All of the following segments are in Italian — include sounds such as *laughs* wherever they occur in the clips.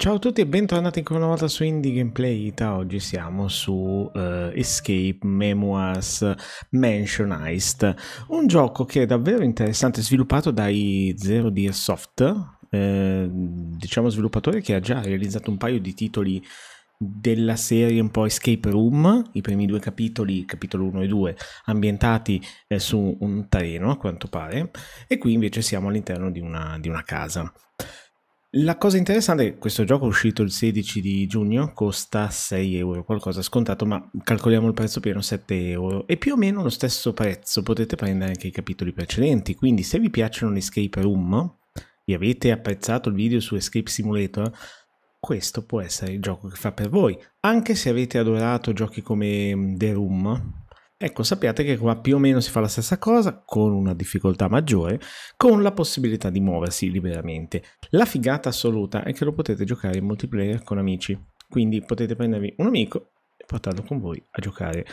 Ciao a tutti e bentornati ancora una volta su Indie Gameplay Ita. Oggi siamo su uh, Escape Memoirs Mansion Heist, un gioco che è davvero interessante, sviluppato dai Zero Deer Soft, eh, diciamo sviluppatore che ha già realizzato un paio di titoli della serie un po' Escape Room, i primi due capitoli, capitolo 1 e 2, ambientati eh, su un terreno a quanto pare, e qui invece siamo all'interno di una, di una casa. La cosa interessante è che questo gioco è uscito il 16 di giugno, costa 6 euro, qualcosa scontato, ma calcoliamo il prezzo pieno 7 euro. E più o meno lo stesso prezzo potete prendere anche i capitoli precedenti, quindi se vi piacciono le escape room e avete apprezzato il video su Escape Simulator, questo può essere il gioco che fa per voi, anche se avete adorato giochi come The Room, Ecco, sappiate che qua più o meno si fa la stessa cosa, con una difficoltà maggiore, con la possibilità di muoversi liberamente. La figata assoluta è che lo potete giocare in multiplayer con amici, quindi potete prendervi un amico e portarlo con voi a giocare.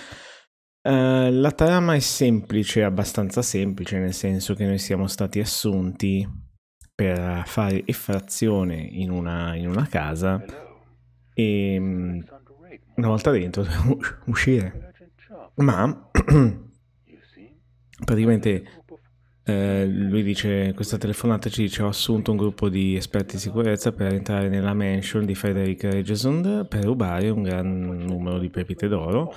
Uh, la trama è semplice, abbastanza semplice, nel senso che noi siamo stati assunti per fare effrazione in una, in una casa e mm, una volta dentro *laughs* dobbiamo uscire ma *clears throat* praticamente eh, lui dice questa telefonata ci dice ho assunto un gruppo di esperti di sicurezza per entrare nella mansion di Frederick Regesund per rubare un gran numero di pepite d'oro.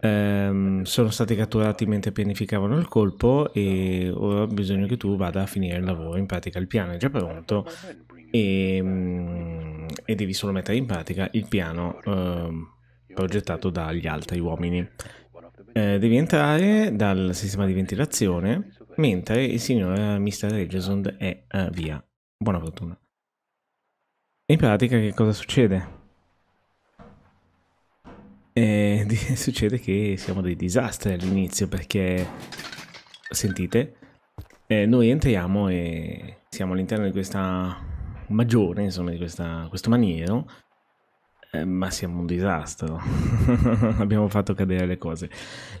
Eh, sono stati catturati mentre pianificavano il colpo e ora ho bisogno che tu vada a finire il lavoro in pratica il piano è già pronto e, mm, e devi solo mettere in pratica il piano eh, progettato dagli altri uomini eh, devi entrare dal sistema di ventilazione mentre il signor Mr. Regesund è uh, via. Buona fortuna. In pratica che cosa succede? Eh, *laughs* succede che siamo dei disastri all'inizio perché, sentite, eh, noi entriamo e siamo all'interno di questa magione, insomma di questa, questo maniero eh, ma siamo un disastro. *laughs* Abbiamo fatto cadere le cose.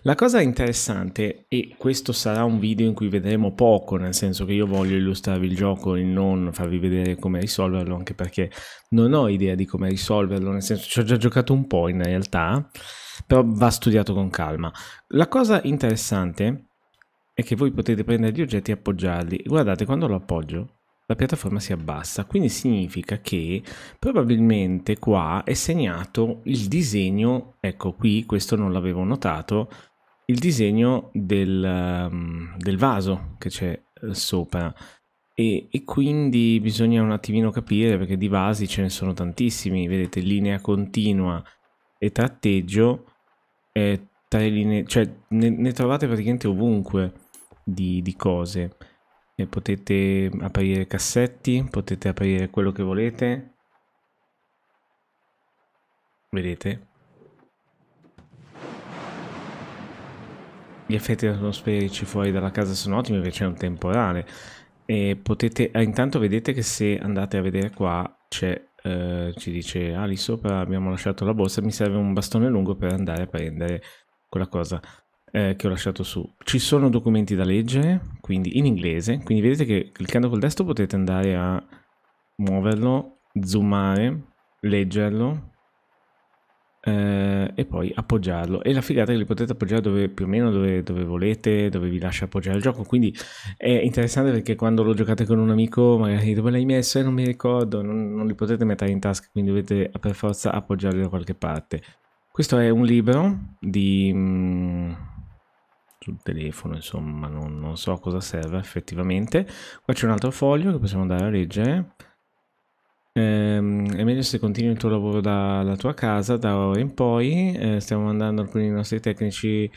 La cosa interessante, e questo sarà un video in cui vedremo poco, nel senso che io voglio illustrarvi il gioco e non farvi vedere come risolverlo, anche perché non ho idea di come risolverlo, nel senso ci ho già giocato un po' in realtà, però va studiato con calma. La cosa interessante è che voi potete prendere gli oggetti e appoggiarli. Guardate, quando lo appoggio, la piattaforma si abbassa, quindi significa che probabilmente qua è segnato il disegno, ecco qui questo non l'avevo notato, il disegno del, um, del vaso che c'è eh, sopra. E, e, quindi bisogna un attimino capire perché di vasi ce ne sono tantissimi, vedete linea continua e tratteggio, eh, tre linee, cioè ne, ne trovate praticamente ovunque di, di cose e potete aprire cassetti, potete aprire quello che volete. Vedete? Gli effetti atmosferici fuori dalla casa sono ottimi perché c'è un temporale e potete, ah, intanto vedete che se andate a vedere qua c'è, eh, ci dice ah lì sopra abbiamo lasciato la borsa, mi serve un bastone lungo per andare a prendere quella cosa eh, che ho lasciato su. Ci sono documenti da leggere, quindi in inglese, quindi vedete che cliccando col desktop potete andare a muoverlo, zoomare, leggerlo eh, e poi appoggiarlo. E la figata è che li potete appoggiare dove, più o meno dove, dove, volete, dove vi lascia appoggiare il gioco. Quindi è interessante perché quando lo giocate con un amico, magari dove l'hai messo e non mi ricordo, non, non li potete mettere in tasca, quindi dovete per forza appoggiarli da qualche parte. Questo è un libro di... Mm, sul telefono, insomma, non, non so cosa serve effettivamente. Qua c'è un altro foglio che possiamo andare a leggere. Ehm, è meglio se continui il tuo lavoro dalla tua casa da ora in poi. Eh, stiamo mandando alcuni nostri tecnici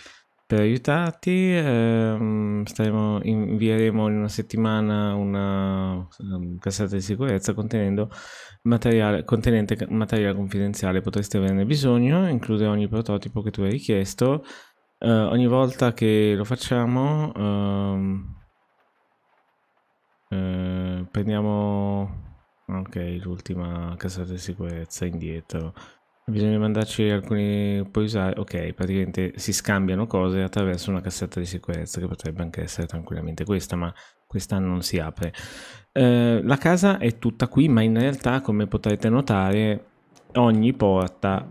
per aiutarti. Eh, staremo, invieremo in una settimana una, una cassetta di sicurezza contenendo materiale, contenente materiale confidenziale. Potresti averne bisogno. Include ogni prototipo che tu hai richiesto. Uh, ogni volta che lo facciamo uh, uh, prendiamo ok l'ultima casata di sicurezza indietro Bisogna mandarci alcuni, usare, ok, praticamente si scambiano cose attraverso una cassetta di sicurezza che potrebbe anche essere tranquillamente questa, ma questa non si apre. Eh, la casa è tutta qui, ma in realtà come potrete notare ogni porta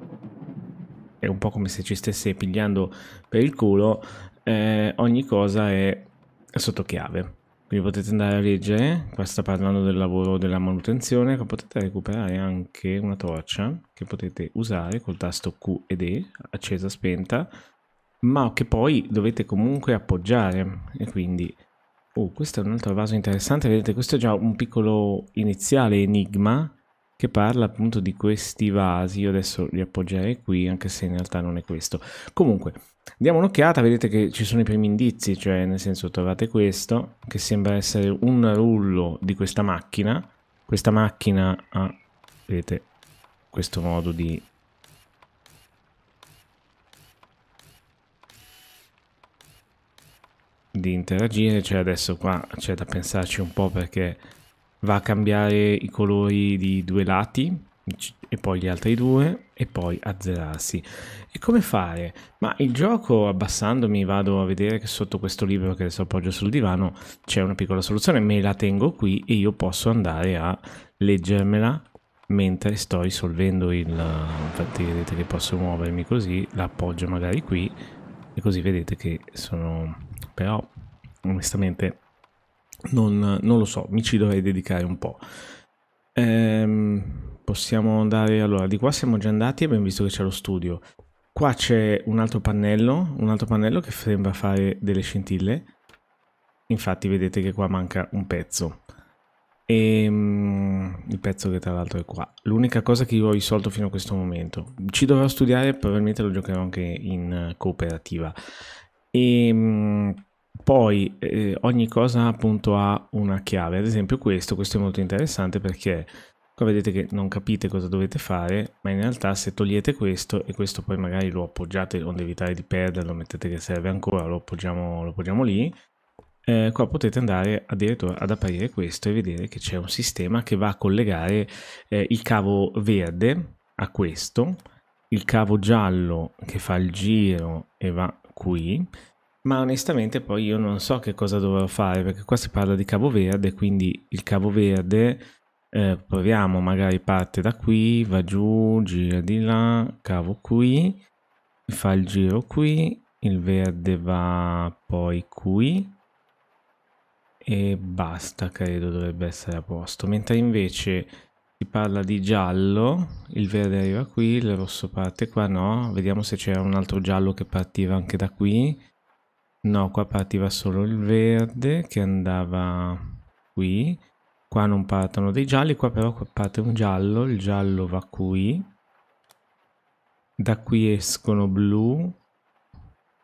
è un po' come se ci stesse pigliando per il culo, eh, ogni cosa è sotto chiave. Quindi potete andare a leggere, qua sta parlando del lavoro della manutenzione, potete recuperare anche una torcia che potete usare col tasto Q ed E, accesa, spenta, ma che poi dovete comunque appoggiare. E quindi... Oh, questo è un altro vaso interessante, vedete questo è già un piccolo iniziale enigma che parla appunto di questi vasi, io adesso li appoggerei qui anche se in realtà non è questo. Comunque, diamo un'occhiata, vedete che ci sono i primi indizi, cioè nel senso trovate questo che sembra essere un rullo di questa macchina, questa macchina ha, vedete, questo modo di di interagire, cioè adesso qua c'è da pensarci un po' perché va a cambiare i colori di due lati e poi gli altri due e poi azzerarsi. E come fare? Ma il gioco abbassandomi vado a vedere che sotto questo libro che adesso appoggio sul divano c'è una piccola soluzione, me la tengo qui e io posso andare a leggermela mentre sto risolvendo il... infatti vedete che posso muovermi così, la appoggio magari qui e così vedete che sono... però onestamente non, non, lo so, mi ci dovrei dedicare un po'. Ehm, possiamo andare, allora, di qua siamo già andati abbiamo visto che c'è lo studio. Qua c'è un altro pannello, un altro pannello che sembra fare delle scintille. Infatti vedete che qua manca un pezzo. E um, il pezzo che tra l'altro è qua. L'unica cosa che io ho risolto fino a questo momento. Ci dovrò studiare, probabilmente lo giocherò anche in cooperativa. E um, poi eh, ogni cosa appunto ha una chiave, ad esempio questo, questo è molto interessante perché qua vedete che non capite cosa dovete fare, ma in realtà se togliete questo e questo poi magari lo appoggiate onde evitare di perderlo, mettete che serve ancora, lo appoggiamo, lo appoggiamo lì, eh, qua potete andare addirittura ad aprire questo e vedere che c'è un sistema che va a collegare eh, il cavo verde a questo, il cavo giallo che fa il giro e va qui, ma onestamente poi io non so che cosa dovrò fare perché qua si parla di cavo verde quindi il cavo verde eh, proviamo magari parte da qui va giù gira di là cavo qui fa il giro qui il verde va poi qui e basta credo dovrebbe essere a posto. Mentre invece si parla di giallo il verde arriva qui il rosso parte qua no? Vediamo se c'era un altro giallo che partiva anche da qui No, qua partiva solo il verde che andava qui. Qua non partono dei gialli, qua però parte un giallo, il giallo va qui. Da qui escono blu.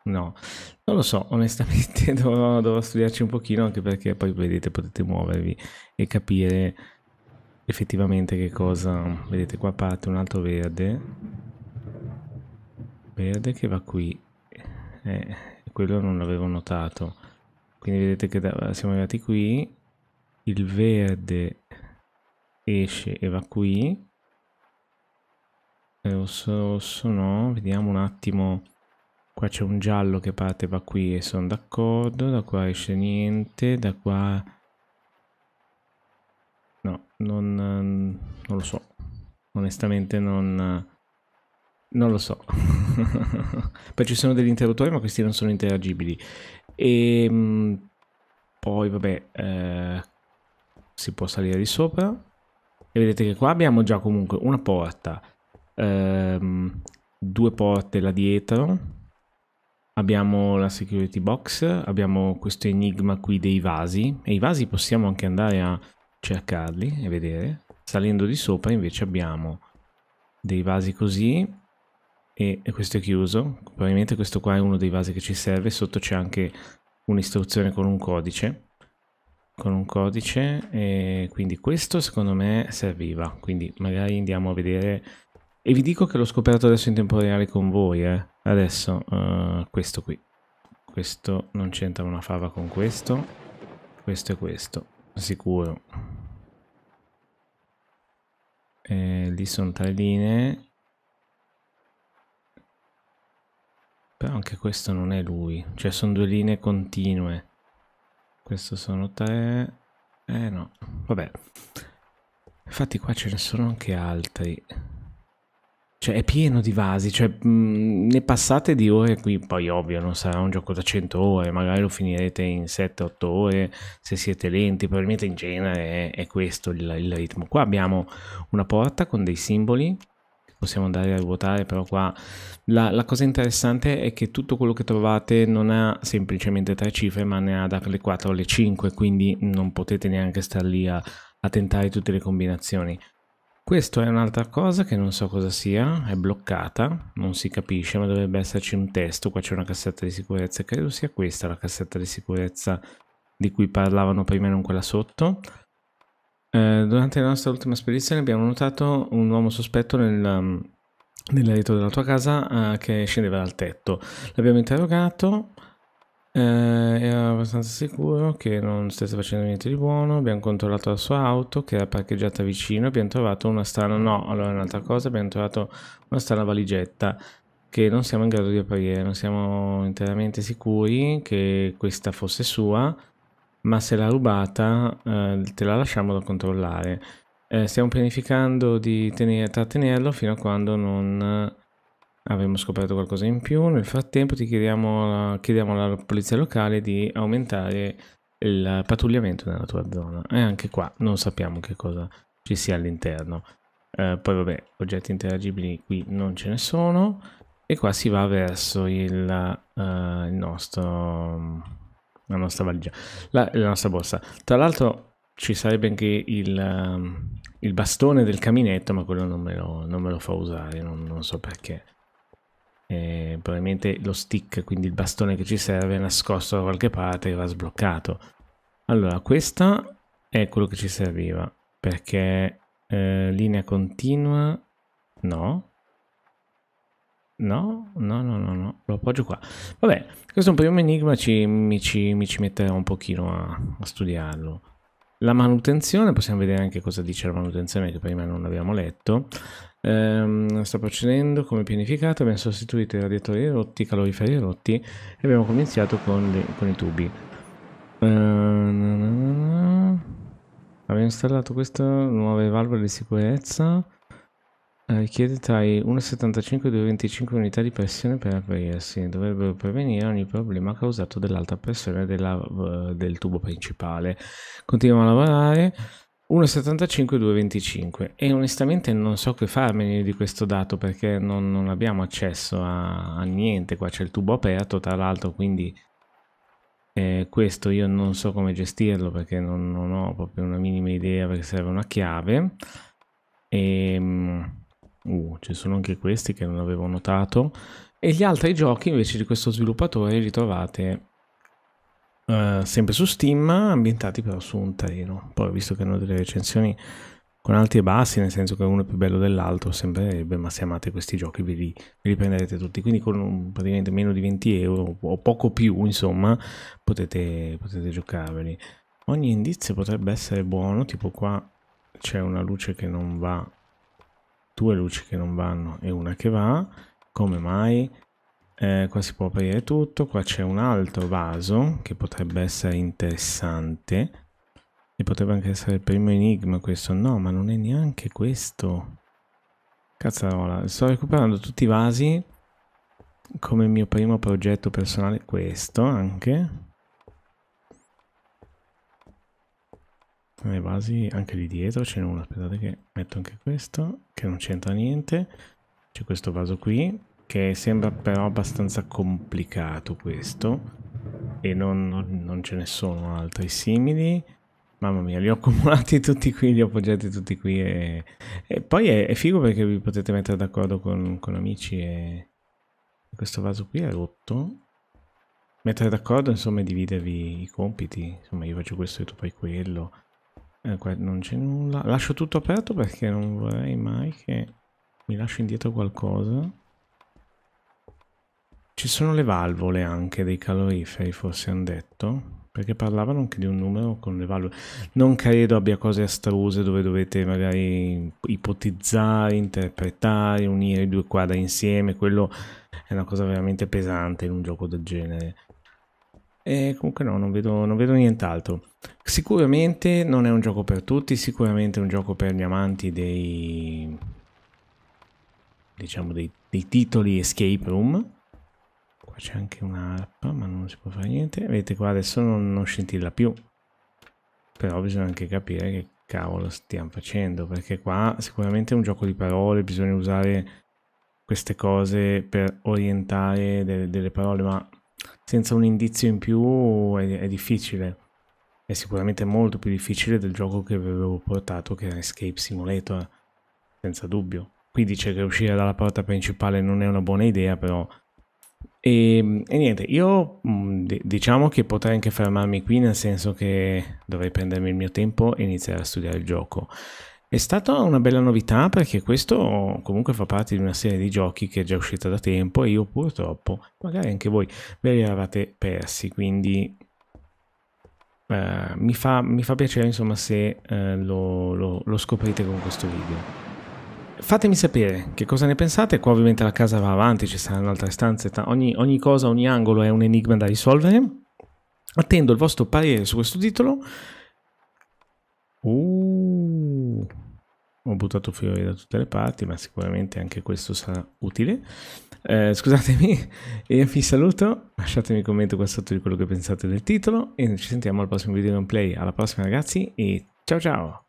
No, non lo so, onestamente *laughs* dovrò, dovrò studiarci un pochino anche perché poi vedete potete muovervi e capire effettivamente che cosa... Vedete qua parte un altro verde. Verde che va qui. Eh, quello non l'avevo notato. Quindi vedete che da, siamo arrivati qui il verde esce e va qui. Rosso rosso no vediamo un attimo. Qua c'è un giallo che parte va qui e sono d'accordo da qua esce niente da qua no non, non lo so. Onestamente non non lo so. *laughs* poi ci sono degli interruttori, ma questi non sono interagibili. E ehm, poi, vabbè, eh, si può salire di sopra. E vedete che qua abbiamo già comunque una porta, ehm, due porte là dietro. Abbiamo la security box, abbiamo questo enigma qui dei vasi. E i vasi possiamo anche andare a cercarli e vedere. Salendo di sopra invece abbiamo dei vasi così e, questo è chiuso. Probabilmente questo qua è uno dei vasi che ci serve. Sotto c'è anche un'istruzione con un codice. Con un codice. E quindi questo secondo me serviva. Quindi magari andiamo a vedere. E vi dico che l'ho scoperto adesso in tempo reale con voi eh. adesso uh, questo qui. Questo non c'entra una fava con questo. Questo è questo sicuro. E lì sono tre linee Però anche questo non è lui. Cioè sono due linee continue. Questo sono tre. Eh no. Vabbè. Infatti qua ce ne sono anche altri. Cioè è pieno di vasi. Cioè mh, ne passate di ore qui. Poi ovvio non sarà un gioco da 100 ore. Magari lo finirete in 7-8 ore. Se siete lenti. Probabilmente in genere è, è questo il, il ritmo. Qua abbiamo una porta con dei simboli possiamo andare a ruotare, però qua la, la, cosa interessante è che tutto quello che trovate non ha semplicemente tre cifre, ma ne ha dalle 4 alle 5, quindi non potete neanche stare lì a, a tentare tutte le combinazioni. Questo è un'altra cosa che non so cosa sia, è bloccata, non si capisce, ma dovrebbe esserci un testo, qua c'è una cassetta di sicurezza, credo sia questa la cassetta di sicurezza di cui parlavano prima non quella sotto. Eh, durante la nostra ultima spedizione abbiamo notato un uomo sospetto nel, um, nel retro della tua casa uh, che scendeva dal tetto. L'abbiamo interrogato, uh, era abbastanza sicuro che non stesse facendo niente di buono. Abbiamo controllato la sua auto che era parcheggiata vicino. Abbiamo trovato una strana, no, allora un'altra cosa, abbiamo trovato una strana valigetta che non siamo in grado di aprire. Non siamo interamente sicuri che questa fosse sua ma se l'ha rubata eh, te la lasciamo da controllare. Eh, stiamo pianificando di tenere, trattenerlo fino a quando non eh, avremo scoperto qualcosa in più. Nel frattempo ti chiediamo, chiediamo alla polizia locale di aumentare il pattugliamento nella tua zona. E anche qua non sappiamo che cosa ci sia all'interno. Eh, poi vabbè, oggetti interagibili qui non ce ne sono. E qua si va verso il, uh, il nostro la nostra valigia, la, la nostra borsa. Tra l'altro ci sarebbe anche il, um, il, bastone del caminetto, ma quello non me lo, non me lo fa usare, non, non so perché. Eh, probabilmente lo stick, quindi il bastone che ci serve, è nascosto da qualche parte e va sbloccato. Allora, questo è quello che ci serviva, perché eh, linea continua, no, No, no, no, no, no, lo appoggio qua. Vabbè, questo è un primo enigma, ci, mi, ci, mi ci metterò un pochino a, a, studiarlo. La manutenzione, possiamo vedere anche cosa dice la manutenzione che prima non abbiamo letto. Ehm, sta procedendo come pianificato, abbiamo sostituito i radiatori rotti, i caloriferi rotti e abbiamo cominciato con, le, con i tubi. Ehm, abbiamo installato queste nuove valvole di sicurezza richiede tra i 1,75 e 2,25 unità di pressione per aprirsi. Dovrebbero prevenire ogni problema causato dall'alta pressione della, uh, del tubo principale. Continuiamo a lavorare. 1,75 e 2,25 e onestamente non so che farmene di questo dato perché non, non abbiamo accesso a, a, niente qua c'è il tubo aperto tra l'altro quindi eh, questo io non so come gestirlo perché non, non, ho proprio una minima idea perché serve una chiave e ehm, Uh, ci sono anche questi che non avevo notato. E gli altri giochi invece di questo sviluppatore li trovate uh, sempre su Steam, ambientati però su un treno. Poi visto che hanno delle recensioni con alti e bassi, nel senso che uno è più bello dell'altro, sembrerebbe, ma se amate questi giochi ve li, ve li prenderete tutti. Quindi con un, praticamente meno di 20 euro o poco più, insomma, potete, potete giocarveli. Ogni indizio potrebbe essere buono, tipo qua c'è una luce che non va due luci che non vanno e una che va come mai? Eh, qua si può aprire tutto qua c'è un altro vaso che potrebbe essere interessante e potrebbe anche essere il primo enigma questo. No ma non è neanche questo. Cazzarola sto recuperando tutti i vasi come mio primo progetto personale questo anche nei vasi anche lì dietro ce n'è uno aspettate che metto anche questo che non c'entra niente. C'è questo vaso qui che sembra però abbastanza complicato questo e non, non, non ce ne sono altri simili. Mamma mia li ho accumulati *laughs* tutti qui li ho appoggiati tutti qui e, e poi è, è, figo perché vi potete mettere d'accordo con, con amici e questo vaso qui è rotto. Mettere d'accordo insomma e dividervi i compiti. Insomma io faccio questo e tu fai quello eh, non c'è nulla. Lascio tutto aperto perché non vorrei mai che mi lasci indietro qualcosa. Ci sono le valvole anche dei caloriferi, forse hanno detto. perché parlavano anche di un numero con le valvole. Non credo abbia cose astruse dove dovete magari ipotizzare, interpretare, unire i due quadri insieme, quello è una cosa veramente pesante in un gioco del genere. E comunque no, non vedo, non vedo nient'altro. Sicuramente non è un gioco per tutti, sicuramente è un gioco per gli amanti dei diciamo dei, dei titoli escape room. Qua c'è anche un'app ma non si può fare niente. Vedete qua adesso non, non scintilla più. Però bisogna anche capire che cavolo stiamo facendo perché qua sicuramente è un gioco di parole bisogna usare queste cose per orientare delle, delle parole ma senza un indizio in più è, è, difficile. È sicuramente molto più difficile del gioco che avevo portato che era Escape Simulator senza dubbio. Qui dice che uscire dalla porta principale non è una buona idea, però... E, e niente, io mm, diciamo che potrei anche fermarmi qui, nel senso che dovrei prendermi il mio tempo e iniziare a studiare il gioco. È stata una bella novità perché questo comunque fa parte di una serie di giochi che è già uscita da tempo e io purtroppo, magari anche voi, ve li eravate persi, quindi eh, mi, fa, mi, fa, piacere insomma se eh, lo, lo, lo scoprite con questo video. Fatemi sapere che cosa ne pensate, qua ovviamente la casa va avanti, ci saranno altre stanze, ogni, ogni cosa, ogni angolo è un enigma da risolvere. Attendo il vostro parere su questo titolo. Uh, ho buttato fiori da tutte le parti, ma sicuramente anche questo sarà utile. Eh, scusatemi, *laughs* e vi saluto. Lasciatemi un commento qua sotto di quello che pensate del titolo. E ci sentiamo al prossimo video gameplay. Alla prossima, ragazzi, e ciao ciao!